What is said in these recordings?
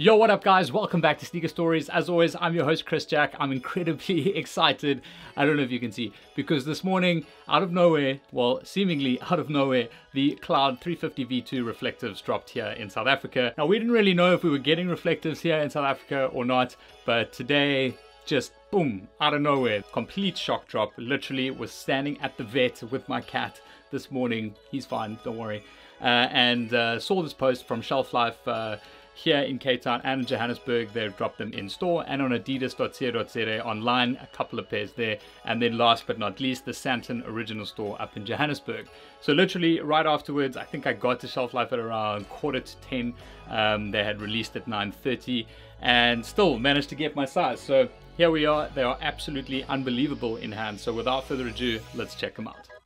Yo, what up guys? Welcome back to Sneaker Stories. As always, I'm your host Chris Jack. I'm incredibly excited. I don't know if you can see because this morning, out of nowhere, well, seemingly out of nowhere, the Cloud 350 V2 reflectives dropped here in South Africa. Now, we didn't really know if we were getting reflectives here in South Africa or not, but today, just boom, out of nowhere, complete shock drop. Literally was standing at the vet with my cat this morning. He's fine, don't worry. Uh, and uh, saw this post from Shelf Life uh, here in Cape Town and Johannesburg. They've dropped them in store and on adidas.co.za online, a couple of pairs there. And then last but not least, the Sandton original store up in Johannesburg. So literally right afterwards, I think I got to Shelf Life at around quarter to 10. Um, they had released at 9.30 and still managed to get my size. So here we are. They are absolutely unbelievable in hand. So without further ado, let's check them out.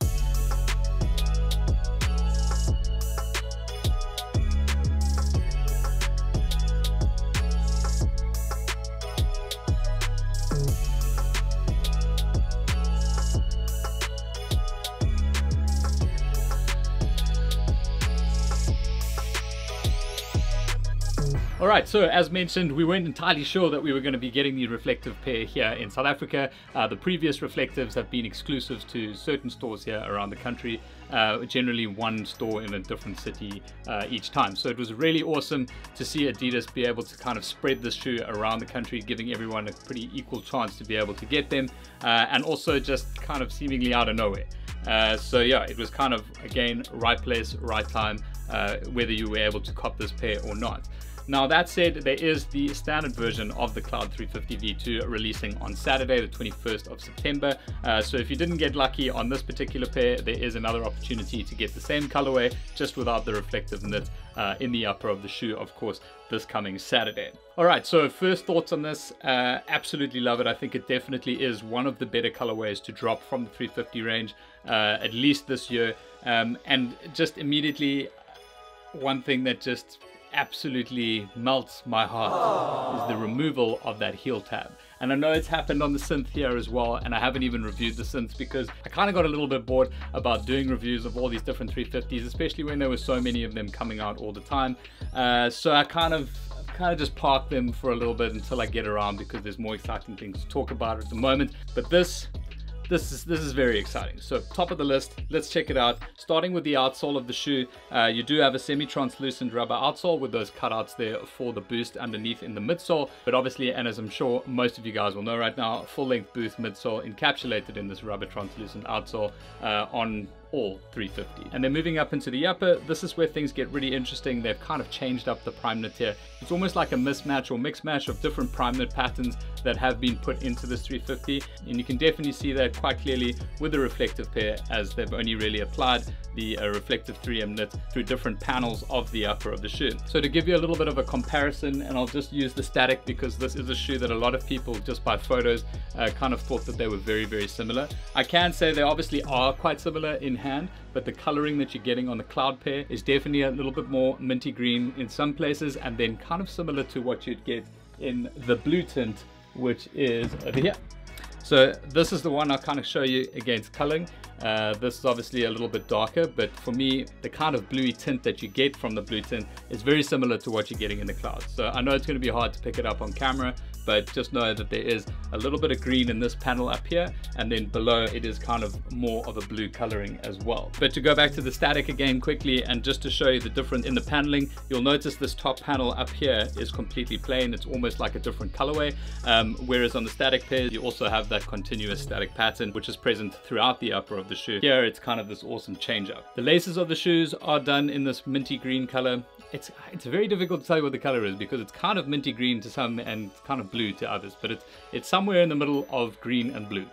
Thank you. Alright, so as mentioned, we weren't entirely sure that we were going to be getting the reflective pair here in South Africa. Uh, the previous reflectives have been exclusives to certain stores here around the country, uh, generally one store in a different city uh, each time. So it was really awesome to see Adidas be able to kind of spread this shoe around the country, giving everyone a pretty equal chance to be able to get them, uh, and also just kind of seemingly out of nowhere. Uh, so yeah, it was kind of, again, right place, right time, uh, whether you were able to cop this pair or not. Now that said, there is the standard version of the Cloud 350 V2 releasing on Saturday, the 21st of September. Uh, so if you didn't get lucky on this particular pair, there is another opportunity to get the same colorway, just without the reflective knit uh, in the upper of the shoe, of course, this coming Saturday. All right, so first thoughts on this, uh, absolutely love it. I think it definitely is one of the better colorways to drop from the 350 range, uh, at least this year. Um, and just immediately, one thing that just absolutely melts my heart is the removal of that heel tab. And I know it's happened on the synth here as well, and I haven't even reviewed the synths because I kind of got a little bit bored about doing reviews of all these different 350s, especially when there were so many of them coming out all the time. Uh, so I kind of kind of just park them for a little bit until I get around because there's more exciting things to talk about at the moment. But this this is this is very exciting. So top of the list, let's check it out. Starting with the outsole of the shoe, uh, you do have a semi-translucent rubber outsole with those cutouts there for the boost underneath in the midsole. But obviously, and as I'm sure most of you guys will know right now, full-length boost midsole encapsulated in this rubber translucent outsole uh, on all 350. And then moving up into the upper, this is where things get really interesting. They've kind of changed up the prime knit here. It's almost like a mismatch or mix match of different prime knit patterns that have been put into this 350. And you can definitely see that quite clearly with the reflective pair as they've only really applied the uh, reflective 3M knit through different panels of the upper of the shoe. So to give you a little bit of a comparison, and I'll just use the static because this is a shoe that a lot of people just by photos uh, kind of thought that they were very, very similar. I can say they obviously are quite similar in hand, but the coloring that you're getting on the cloud pair is definitely a little bit more minty green in some places and then kind of similar to what you'd get in the blue tint, which is over here. So this is the one I'll kind of show you against coloring. Uh, this is obviously a little bit darker, but for me, the kind of bluey tint that you get from the blue tint is very similar to what you're getting in the clouds. So I know it's going to be hard to pick it up on camera, but just know that there is a little bit of green in this panel up here and then below it is kind of more of a blue coloring as well. But to go back to the static again quickly and just to show you the difference in the paneling, you'll notice this top panel up here is completely plain. It's almost like a different colorway. Um, whereas on the static pairs, you also have that continuous static pattern, which is present throughout the upper of the shoe. Here, it's kind of this awesome change up. The laces of the shoes are done in this minty green color. It's, it's very difficult to tell you what the color is because it's kind of minty green to some and kind of blue to others, but it's, it's somewhere in the middle of green and blue,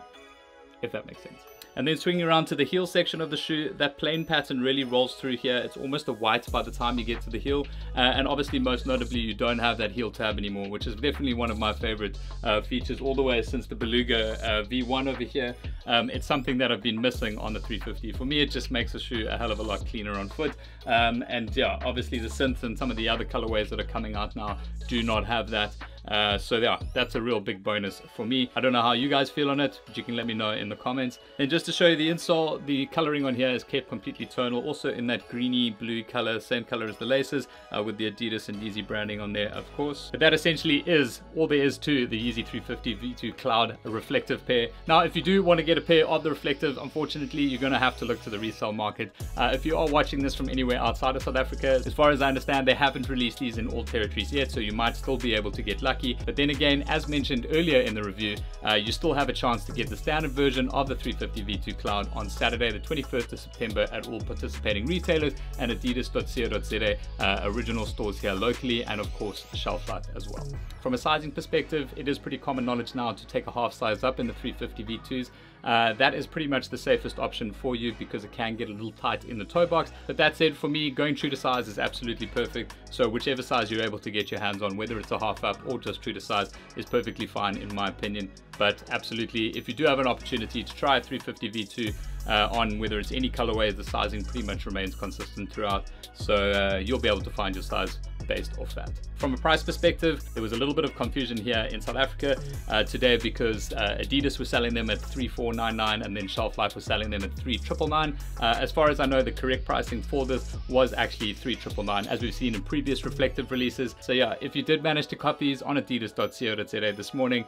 if that makes sense. And then swinging around to the heel section of the shoe, that plain pattern really rolls through here. It's almost a white by the time you get to the heel. Uh, and obviously, most notably, you don't have that heel tab anymore, which is definitely one of my favorite uh, features all the way since the Beluga uh, V1 over here. Um, it's something that I've been missing on the 350. For me, it just makes the shoe a hell of a lot cleaner on foot. Um, and yeah, obviously the synth and some of the other colorways that are coming out now do not have that. Uh, so yeah, that's a real big bonus for me. I don't know how you guys feel on it, but you can let me know in the comments. And just to show you the insole, the coloring on here is kept completely tonal, also in that greeny blue color, same color as the laces, uh, with the Adidas and Yeezy branding on there, of course. But that essentially is all there is to the Yeezy 350 V2 Cloud reflective pair. Now, if you do want to get a pair of the reflective, unfortunately, you're going to have to look to the resale market. Uh, if you are watching this from anywhere outside of South Africa, as far as I understand, they haven't released these in all territories yet, so you might still be able to get lucky. But then again, as mentioned earlier in the review, uh, you still have a chance to get the standard version of the 350 V2 Cloud on Saturday, the 21st of September at all participating retailers and adidas.co.za uh, original stores here locally and of course shelf life as well. From a sizing perspective, it is pretty common knowledge now to take a half size up in the 350 V2s. Uh, that is pretty much the safest option for you because it can get a little tight in the toe box. But that said, for me, going true to size is absolutely perfect. So whichever size you're able to get your hands on, whether it's a half up or just true to size, is perfectly fine in my opinion. But absolutely, if you do have an opportunity to try a 350 V2 uh, on whether it's any colorway, the sizing pretty much remains consistent throughout. So uh, you'll be able to find your size based off that. From a price perspective, there was a little bit of confusion here in South Africa uh, today because uh, Adidas was selling them at 3499 and then Shelf Life was selling them at 3999. Uh, as far as I know, the correct pricing for this was actually 3999 as we've seen in previous reflective releases. So yeah, if you did manage to copy these on adidas.co.za this morning,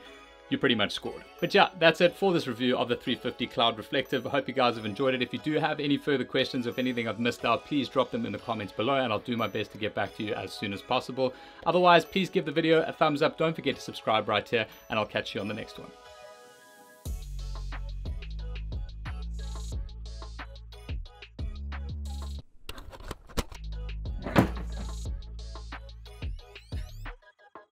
you pretty much scored. But yeah, that's it for this review of the 350 Cloud Reflective. I hope you guys have enjoyed it. If you do have any further questions, if anything I've missed out, please drop them in the comments below and I'll do my best to get back to you as soon as possible. Otherwise, please give the video a thumbs up. Don't forget to subscribe right here and I'll catch you on the next one.